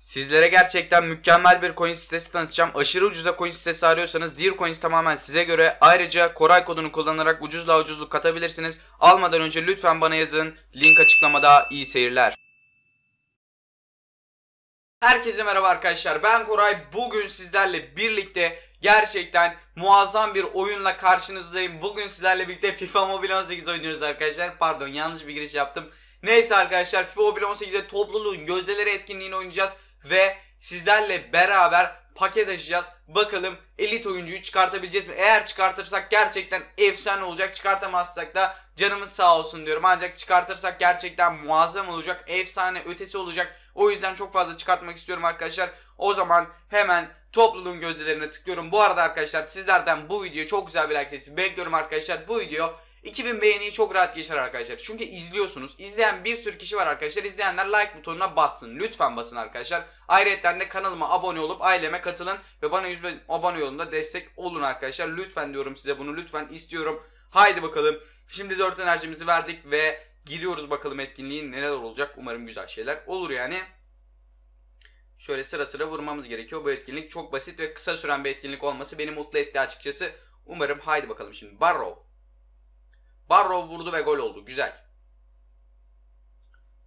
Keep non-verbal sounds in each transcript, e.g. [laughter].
Sizlere gerçekten mükemmel bir coin sitesi tanıtacağım. Aşırı ucuza coin sitesi arıyorsanız Dearcoins tamamen size göre. Ayrıca Koray kodunu kullanarak ucuzla ucuzluk katabilirsiniz. Almadan önce lütfen bana yazın. Link açıklamada. İyi seyirler. Herkese merhaba arkadaşlar. Ben Koray. Bugün sizlerle birlikte gerçekten muazzam bir oyunla karşınızdayım. Bugün sizlerle birlikte FIFA Mobile 18 oynuyoruz arkadaşlar. Pardon yanlış bir giriş yaptım. Neyse arkadaşlar FIFA Mobile 18'de topluluğun gözdeleri etkinliğini oynayacağız ve sizlerle beraber paket açacağız. Bakalım elit oyuncuyu çıkartabileceğiz mi? Eğer çıkartırsak gerçekten efsane olacak. Çıkartamazsak da canımız sağ olsun diyorum. Ancak çıkartırsak gerçekten muazzam olacak. Efsane ötesi olacak. O yüzden çok fazla çıkartmak istiyorum arkadaşlar. O zaman hemen topluluğun gözlerine tıklıyorum. Bu arada arkadaşlar sizlerden bu videoya çok güzel bir like sesi bekliyorum arkadaşlar. Bu video 2000 beğeniyi çok rahat geçer arkadaşlar. Çünkü izliyorsunuz. İzleyen bir sürü kişi var arkadaşlar. İzleyenler like butonuna bassın. Lütfen basın arkadaşlar. Ayrıca de kanalıma abone olup aileme katılın. Ve bana 100 abone yolunda destek olun arkadaşlar. Lütfen diyorum size bunu. Lütfen istiyorum. Haydi bakalım. Şimdi 4 enerjimizi verdik ve giriyoruz bakalım etkinliğin neler olacak. Umarım güzel şeyler olur yani. Şöyle sıra sıra vurmamız gerekiyor. Bu etkinlik çok basit ve kısa süren bir etkinlik olması beni mutlu etti açıkçası. Umarım haydi bakalım şimdi. Barrow. Barrow vurdu ve gol oldu. Güzel.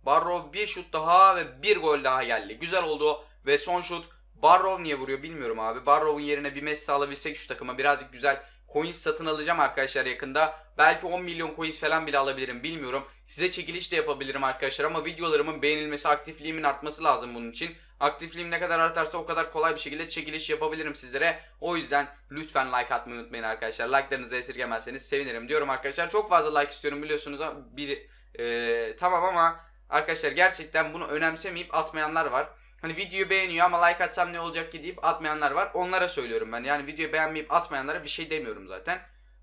Barrow bir şut daha ve bir gol daha geldi. Güzel oldu ve son şut Barrow niye vuruyor bilmiyorum abi. Barrow'un yerine bir Messi alabilsek şu takıma birazcık güzel coins satın alacağım arkadaşlar yakında. Belki 10 milyon coins falan bile alabilirim bilmiyorum. Size çekiliş de yapabilirim arkadaşlar ama videolarımın beğenilmesi, aktifliğimin artması lazım bunun için. Aktifliğim ne kadar artarsa o kadar kolay bir şekilde çekiliş yapabilirim sizlere. O yüzden lütfen like atmayı unutmayın arkadaşlar. Like'larınızı esirgemezseniz sevinirim diyorum arkadaşlar. Çok fazla like istiyorum biliyorsunuz ama bir e, tamam ama arkadaşlar gerçekten bunu önemsemeyip atmayanlar var. Hani videoyu beğeniyor ama like atsam ne olacak ki deyip atmayanlar var. Onlara söylüyorum ben. Yani videoyu beğenmeyip atmayanlara bir şey demiyorum zaten.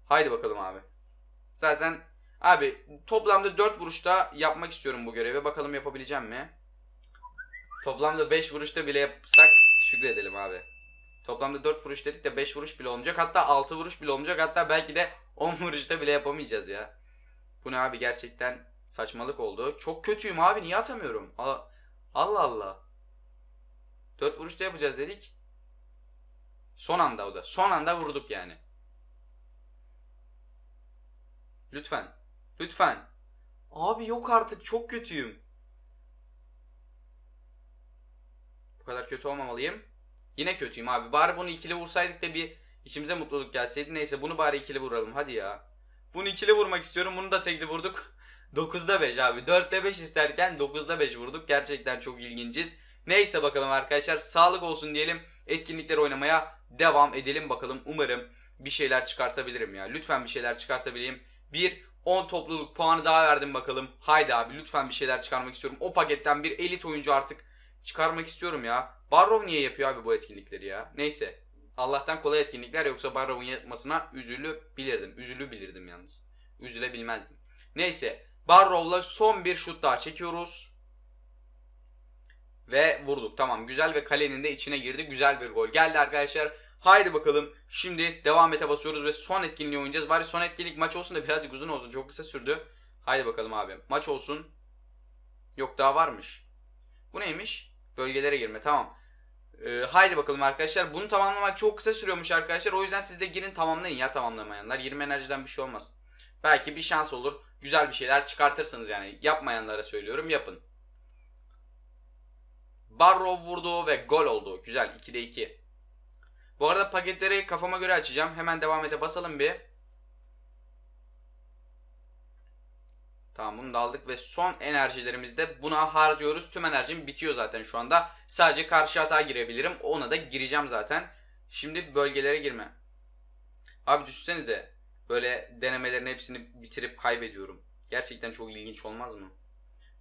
Haydi bakalım abi. Zaten abi toplamda 4 vuruşta yapmak istiyorum bu görevi. Bakalım yapabileceğim mi? Toplamda 5 vuruşta bile yapsak şükredelim abi. Toplamda 4 vuruş dedik de 5 vuruş bile olmayacak. Hatta 6 vuruş bile olmayacak. Hatta belki de 10 [laughs] vuruşta bile yapamayacağız ya. Bu ne abi gerçekten saçmalık oldu. Çok kötüyüm abi niye atamıyorum? Allah Allah. 4 vuruşta yapacağız dedik. Son anda o da. Son anda vurduk yani. Lütfen. Lütfen. Abi yok artık çok kötüyüm. Bu kadar kötü olmamalıyım. Yine kötüyüm abi. Bari bunu ikili vursaydık da bir içimize mutluluk gelseydi. Neyse bunu bari ikili vuralım. Hadi ya. Bunu ikili vurmak istiyorum. Bunu da tekli vurduk. [laughs] 9'da 5 abi. 4'te 5 isterken 9'da 5 vurduk. Gerçekten çok ilginciz. Neyse bakalım arkadaşlar. Sağlık olsun diyelim. Etkinlikleri oynamaya devam edelim bakalım. Umarım bir şeyler çıkartabilirim ya. Lütfen bir şeyler çıkartabileyim. Bir 10 topluluk puanı daha verdim bakalım. Haydi abi lütfen bir şeyler çıkarmak istiyorum. O paketten bir elit oyuncu artık çıkarmak istiyorum ya. Barrow niye yapıyor abi bu etkinlikleri ya? Neyse. Allah'tan kolay etkinlikler yoksa Barrow'un yapmasına üzülebilirdim. Üzülebilirdim yalnız. Üzülebilmezdim. Neyse. Barrow'la son bir şut daha çekiyoruz. Ve vurduk. Tamam güzel ve kalenin de içine girdi. Güzel bir gol geldi arkadaşlar. Haydi bakalım. Şimdi devam ete basıyoruz ve son etkinliği oynayacağız. Bari son etkinlik maç olsun da birazcık uzun olsun. Çok kısa sürdü. Haydi bakalım abi. Maç olsun. Yok daha varmış. Bu neymiş? Bölgelere girme tamam. Ee, haydi bakalım arkadaşlar. Bunu tamamlamak çok kısa sürüyormuş arkadaşlar. O yüzden siz de girin tamamlayın ya tamamlamayanlar. 20 enerjiden bir şey olmaz. Belki bir şans olur. Güzel bir şeyler çıkartırsınız yani. Yapmayanlara söylüyorum yapın. Barrow vurdu ve gol oldu. Güzel 2'de 2. Bu arada paketleri kafama göre açacağım. Hemen devam ete basalım bir. Tamam bunu da aldık ve son enerjilerimizi de buna harcıyoruz. Tüm enerjim bitiyor zaten şu anda. Sadece karşı atağa girebilirim. Ona da gireceğim zaten. Şimdi bölgelere girme. Abi düşünsenize. Böyle denemelerin hepsini bitirip kaybediyorum. Gerçekten çok ilginç olmaz mı?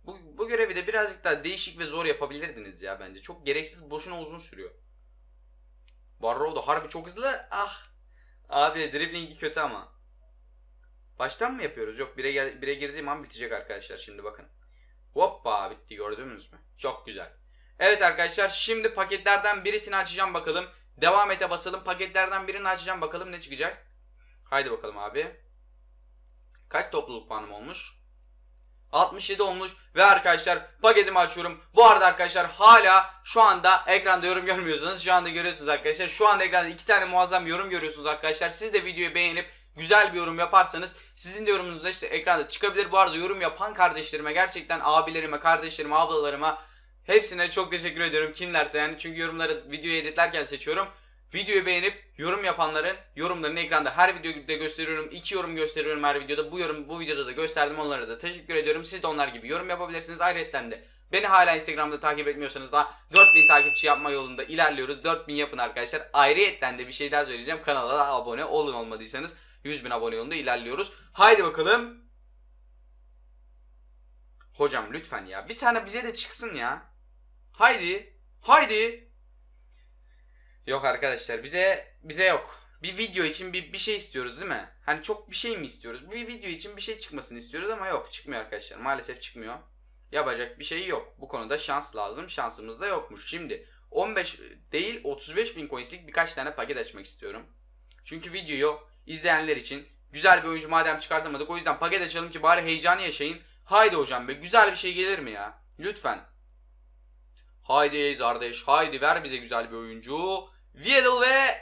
Bu, bu görevi de birazcık daha değişik ve zor yapabilirdiniz ya bence. Çok gereksiz boşuna uzun sürüyor. Barrow da harbi çok hızlı. Ah. Abi driblingi kötü ama. Baştan mı yapıyoruz? Yok bire, bire girdiğim an bitecek arkadaşlar şimdi bakın. Hoppa bitti gördünüz mü? Çok güzel. Evet arkadaşlar şimdi paketlerden birisini açacağım bakalım. Devam ete basalım. Paketlerden birini açacağım bakalım ne çıkacak. Haydi bakalım abi. Kaç topluluk puanım olmuş? 67 olmuş ve arkadaşlar paketimi açıyorum. Bu arada arkadaşlar hala şu anda ekranda yorum görmüyorsanız şu anda görüyorsunuz arkadaşlar. Şu anda ekranda iki tane muazzam yorum görüyorsunuz arkadaşlar. Siz de videoyu beğenip güzel bir yorum yaparsanız sizin de yorumunuz da işte ekranda çıkabilir. Bu arada yorum yapan kardeşlerime gerçekten abilerime, kardeşlerime, ablalarıma hepsine çok teşekkür ediyorum. Kimlerse yani çünkü yorumları videoyu editlerken seçiyorum. Videoyu beğenip yorum yapanların yorumlarını ekranda her videoda gösteriyorum. İki yorum gösteriyorum her videoda. Bu yorum bu videoda da gösterdim. Onlara da teşekkür ediyorum. Siz de onlar gibi yorum yapabilirsiniz. Ayrıca de beni hala Instagram'da takip etmiyorsanız da 4000 takipçi yapma yolunda ilerliyoruz. 4000 yapın arkadaşlar. Ayrıca de bir şey daha söyleyeceğim. Kanala da abone olun olmadıysanız 100 bin abone yolunda ilerliyoruz. Haydi bakalım. Hocam lütfen ya. Bir tane bize de çıksın ya. Haydi. Haydi. Yok arkadaşlar bize bize yok. Bir video için bir, bir şey istiyoruz değil mi? Hani çok bir şey mi istiyoruz? Bir video için bir şey çıkmasını istiyoruz ama yok çıkmıyor arkadaşlar. Maalesef çıkmıyor. Yapacak bir şey yok. Bu konuda şans lazım. Şansımız da yokmuş. Şimdi 15 değil 35 bin coinslik birkaç tane paket açmak istiyorum. Çünkü videoyu izleyenler için güzel bir oyuncu madem çıkartamadık o yüzden paket açalım ki bari heyecanı yaşayın. Haydi hocam be güzel bir şey gelir mi ya? Lütfen. Haydi kardeş haydi ver bize güzel bir oyuncu. Weedle ve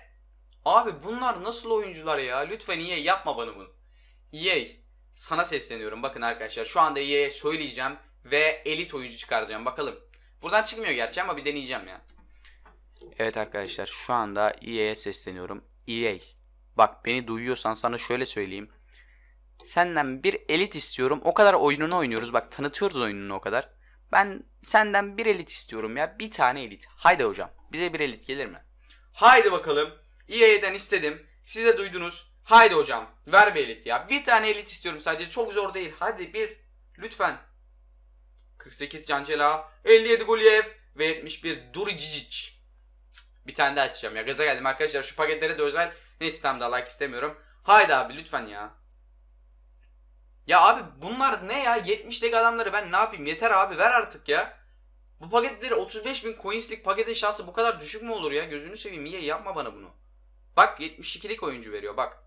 abi bunlar nasıl oyuncular ya? Lütfen EA yapma bana bunu. EA sana sesleniyorum. Bakın arkadaşlar şu anda EA'ye söyleyeceğim ve elit oyuncu çıkaracağım. Bakalım. Buradan çıkmıyor gerçi ama bir deneyeceğim ya. Evet arkadaşlar şu anda EA'ye sesleniyorum. EA bak beni duyuyorsan sana şöyle söyleyeyim. Senden bir elit istiyorum. O kadar oyununu oynuyoruz. Bak tanıtıyoruz oyununu o kadar. Ben senden bir elit istiyorum ya. Bir tane elit. Haydi hocam. Bize bir elit gelir mi? Haydi bakalım. EA'den istedim. Siz de duydunuz. Haydi hocam. Ver bir elit ya. Bir tane elit istiyorum sadece. Çok zor değil. Hadi bir. Lütfen. 48 Cancela. 57 Gulyev. Ve 71 Duri Cicic. Bir tane daha açacağım ya. Gaza geldim arkadaşlar. Şu paketlere de özel. Neyse tamam daha like istemiyorum. Haydi abi lütfen ya. Ya abi bunlar ne ya? 70'lik adamları ben ne yapayım? Yeter abi ver artık ya. Bu paketleri 35 bin coinslik paketin şansı bu kadar düşük mü olur ya? Gözünü seveyim niye yapma bana bunu. Bak 72'lik oyuncu veriyor bak.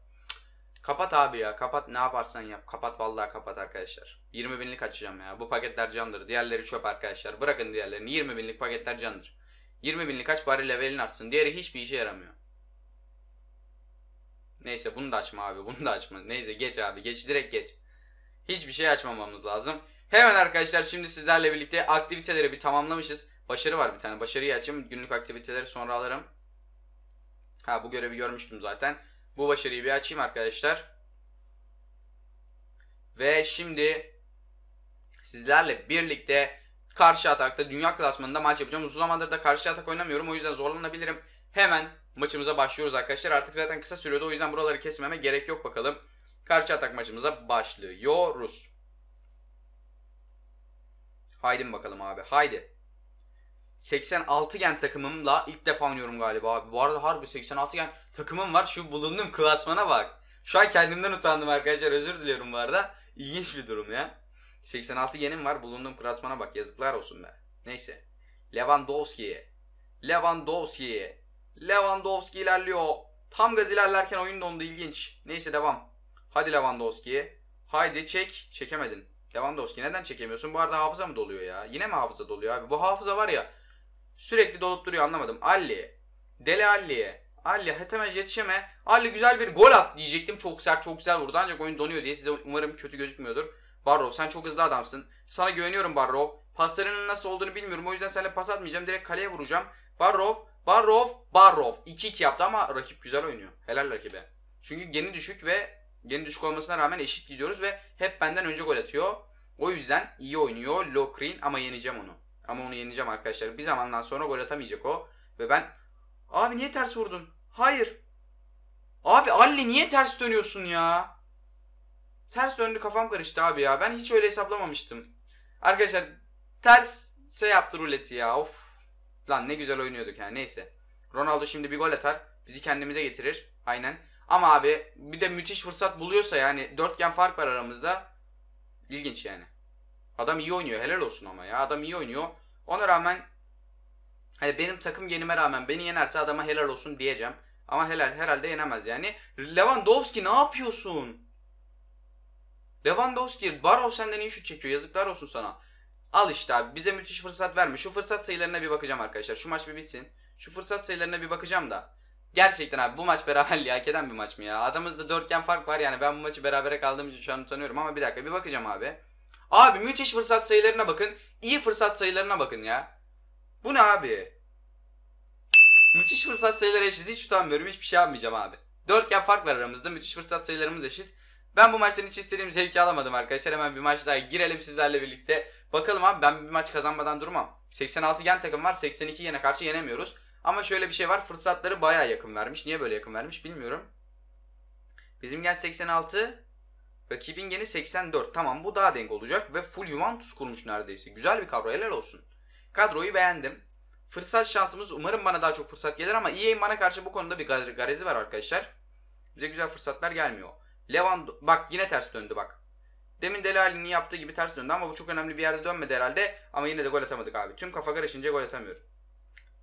Kapat abi ya kapat ne yaparsan yap. Kapat vallahi kapat arkadaşlar. 20 binlik açacağım ya. Bu paketler candır. Diğerleri çöp arkadaşlar. Bırakın diğerlerini. 20 binlik paketler candır. 20 binlik kaç bari levelin artsın. Diğeri hiçbir işe yaramıyor. Neyse bunu da açma abi. Bunu da açma. Neyse geç abi. Geç direkt geç. Hiçbir şey açmamamız lazım. Hemen arkadaşlar şimdi sizlerle birlikte aktiviteleri bir tamamlamışız. Başarı var bir tane. Başarıyı açayım. Günlük aktiviteleri sonra alırım. Ha bu görevi görmüştüm zaten. Bu başarıyı bir açayım arkadaşlar. Ve şimdi sizlerle birlikte karşı atakta dünya klasmanında maç yapacağım. Uzun zamandır da karşı atak oynamıyorum. O yüzden zorlanabilirim. Hemen maçımıza başlıyoruz arkadaşlar. Artık zaten kısa sürüyordu. O yüzden buraları kesmeme gerek yok bakalım. Karşı atak maçımıza başlıyoruz. Haydi bakalım abi. Haydi. 86 gen takımımla ilk defa oynuyorum galiba abi. Bu arada harbi 86 gen takımım var. Şu bulunduğum klasmana bak. Şu an kendimden utandım arkadaşlar. Özür diliyorum bu arada. İlginç bir durum ya. 86 genim var. Bulunduğum klasmana bak. Yazıklar olsun be. Neyse. Lewandowski. Lewandowski. Lewandowski ilerliyor. Tam gaz ilerlerken oyun dondu ilginç. Neyse devam. Hadi Lewandowski. Haydi çek. Çekemedin. Lewandowski neden çekemiyorsun? Bu arada hafıza mı doluyor ya? Yine mi hafıza doluyor abi? Bu hafıza var ya sürekli dolup duruyor anlamadım. Ali. Dele Alli'ye. Ali hetemez yetişeme. Ali güzel bir gol at diyecektim. Çok sert çok güzel vurdu ancak oyun donuyor diye size umarım kötü gözükmüyordur. Barrow sen çok hızlı adamsın. Sana güveniyorum Barrow. Paslarının nasıl olduğunu bilmiyorum. O yüzden seninle pas atmayacağım. Direkt kaleye vuracağım. Barrow, Barrow, Barrow. 2-2 yaptı ama rakip güzel oynuyor. Helal rakibe. Çünkü geni düşük ve geni düşük olmasına rağmen eşit gidiyoruz ve hep benden önce gol atıyor. O yüzden iyi oynuyor Lokrin ama yeneceğim onu. Ama onu yeneceğim arkadaşlar. Bir zamandan sonra gol atamayacak o. Ve ben... Abi niye ters vurdun? Hayır. Abi Ali niye ters dönüyorsun ya? Ters döndü kafam karıştı abi ya. Ben hiç öyle hesaplamamıştım. Arkadaşlar terse yaptı ruleti ya. Of. Lan ne güzel oynuyorduk yani neyse. Ronaldo şimdi bir gol atar. Bizi kendimize getirir. Aynen. Ama abi bir de müthiş fırsat buluyorsa yani dörtgen fark var aramızda. İlginç yani. Adam iyi oynuyor. Helal olsun ama ya. Adam iyi oynuyor. Ona rağmen hani benim takım yenime rağmen beni yenerse adama helal olsun diyeceğim. Ama helal herhalde yenemez yani. Lewandowski ne yapıyorsun? Lewandowski, Barrow senden iyi şut çekiyor. Yazıklar olsun sana. Al işte abi bize müthiş fırsat verme. Şu fırsat sayılarına bir bakacağım arkadaşlar. Şu maç bir bitsin. Şu fırsat sayılarına bir bakacağım da. Gerçekten abi bu maç beraberliği hak eden bir maç mı ya? Adamızda dörtgen fark var yani ben bu maçı berabere kaldığım için şu an utanıyorum ama bir dakika bir bakacağım abi. Abi müthiş fırsat sayılarına bakın. İyi fırsat sayılarına bakın ya. Bu ne abi? Müthiş fırsat sayıları eşit. Hiç utanmıyorum. Hiçbir şey yapmayacağım abi. Dörtgen fark var aramızda. Müthiş fırsat sayılarımız eşit. Ben bu maçtan hiç istediğim zevki alamadım arkadaşlar. Hemen bir maç daha girelim sizlerle birlikte. Bakalım abi ben bir maç kazanmadan durmam. 86 gen takım var. 82 gene karşı yenemiyoruz. Ama şöyle bir şey var. Fırsatları baya yakın vermiş. Niye böyle yakın vermiş bilmiyorum. Bizim gen 86. Rakibin geni 84. Tamam bu daha denk olacak. Ve full Juventus kurmuş neredeyse. Güzel bir kadro. Helal olsun. Kadroyu beğendim. Fırsat şansımız umarım bana daha çok fırsat gelir ama EA'in bana karşı bu konuda bir gar- garezi var arkadaşlar. Bize güzel fırsatlar gelmiyor. Levand bak yine ters döndü bak. Demin Dele Alli'nin yaptığı gibi ters döndü ama bu çok önemli bir yerde dönmedi herhalde. Ama yine de gol atamadık abi. Tüm kafa karışınca gol atamıyorum.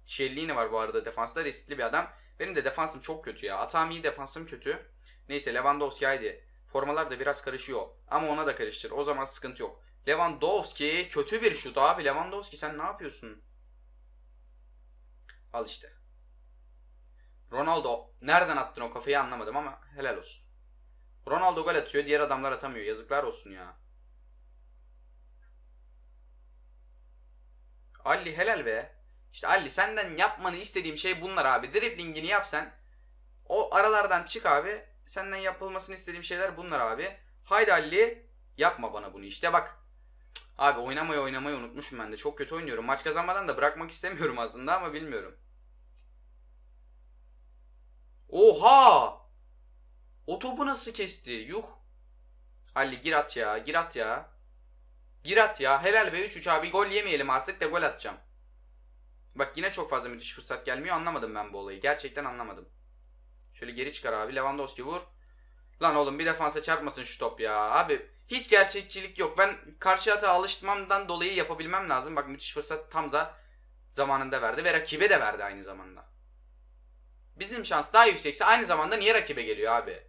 Çellini var bu arada defansta riskli bir adam. Benim de defansım çok kötü ya. Atağım iyi defansım kötü. Neyse Lewandowski haydi. Formalar da biraz karışıyor. Ama ona da karıştır. O zaman sıkıntı yok. Lewandowski kötü bir şut abi. Lewandowski sen ne yapıyorsun? Al işte. Ronaldo nereden attın o kafayı anlamadım ama helal olsun. Ronaldo gol atıyor, diğer adamlar atamıyor. Yazıklar olsun ya. Ali helal be. İşte Ali senden yapmanı istediğim şey bunlar abi. Driblingini yap sen. O aralardan çık abi. Senden yapılmasını istediğim şeyler bunlar abi. Haydi Ali. Yapma bana bunu işte bak. Abi oynamayı oynamayı unutmuşum ben de. Çok kötü oynuyorum. Maç kazanmadan da bırakmak istemiyorum aslında ama bilmiyorum. Oha! O topu nasıl kesti? Yuh. Ali gir at ya. Gir at ya. Gir at ya. Helal be 3-3 abi. Gol yemeyelim artık da gol atacağım. Bak yine çok fazla müthiş fırsat gelmiyor. Anlamadım ben bu olayı. Gerçekten anlamadım. Şöyle geri çıkar abi. Lewandowski vur. Lan oğlum bir defansa çarpmasın şu top ya. Abi hiç gerçekçilik yok. Ben karşı hata alıştırmamdan dolayı yapabilmem lazım. Bak müthiş fırsat tam da zamanında verdi. Ve rakibe de verdi aynı zamanda. Bizim şans daha yüksekse aynı zamanda niye rakibe geliyor abi?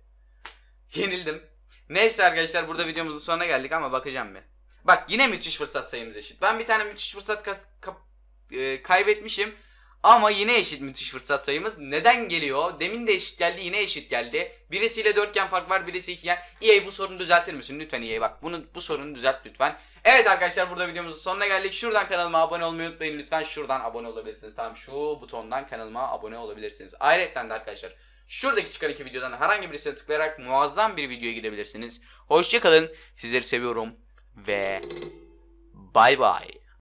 Yenildim. Neyse arkadaşlar burada videomuzun sonuna geldik ama bakacağım bir. Bak yine müthiş fırsat sayımız eşit. Ben bir tane müthiş fırsat kas- kap- e, kaybetmişim. Ama yine eşit müthiş fırsat sayımız. Neden geliyor? Demin de eşit geldi yine eşit geldi. Birisiyle dörtgen fark var birisi ikigen. EA bu sorunu düzeltir misin? Lütfen EA bak bunu bu sorunu düzelt lütfen. Evet arkadaşlar burada videomuzun sonuna geldik. Şuradan kanalıma abone olmayı unutmayın lütfen. Şuradan abone olabilirsiniz. Tamam şu butondan kanalıma abone olabilirsiniz. Ayrıca de arkadaşlar şuradaki çıkan iki videodan herhangi birisine tıklayarak muazzam bir videoya gidebilirsiniz. Hoşçakalın. Sizleri seviyorum ve bay bay.